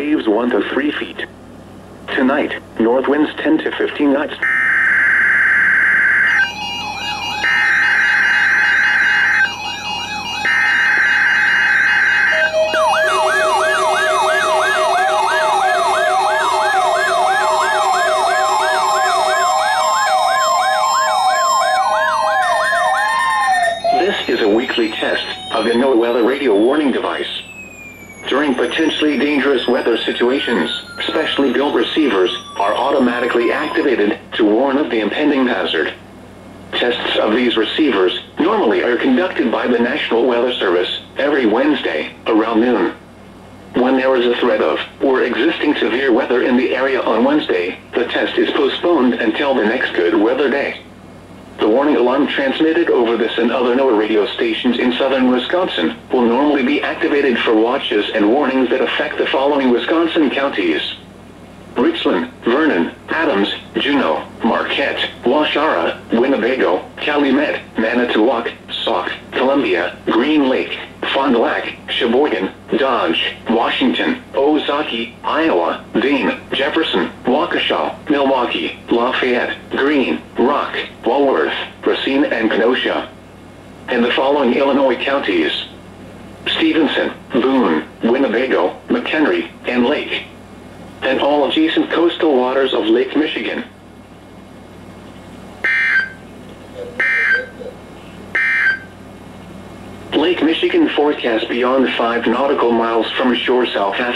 waves 1 to 3 feet. Tonight, north winds 10 to 15 knots. This is a weekly test of the NOAA Weather Radio Warning Device. During potentially dangerous weather situations, specially built receivers are automatically activated to warn of the impending hazard. Tests of these receivers normally are conducted by the National Weather Service every Wednesday around noon. When there is a threat of or existing severe weather in the area on Wednesday, the test is postponed until the next good weather day. The warning alarm transmitted over this and other NOAA radio stations in southern Wisconsin will normally be activated for watches and warnings that affect the following Wisconsin counties. Richland, Vernon, Adams, Juneau, Marquette, Waushara, Winnebago, Calumet, Manitowoc, Sauk, Columbia, Green Lake, Fond du Lac, Sheboygan, Dodge, Washington, Ozaukee, Iowa, Dane, Jefferson, Waukesha, Milwaukee, Lafayette, Green, Rock, Walworth, Racine, and Kenosha. And the following Illinois counties. Stephenson, Boone, Winnebago, McHenry, and Lake. And all adjacent coastal waters of Lake Michigan. Lake Michigan forecast beyond 5 nautical miles from shore South Africa.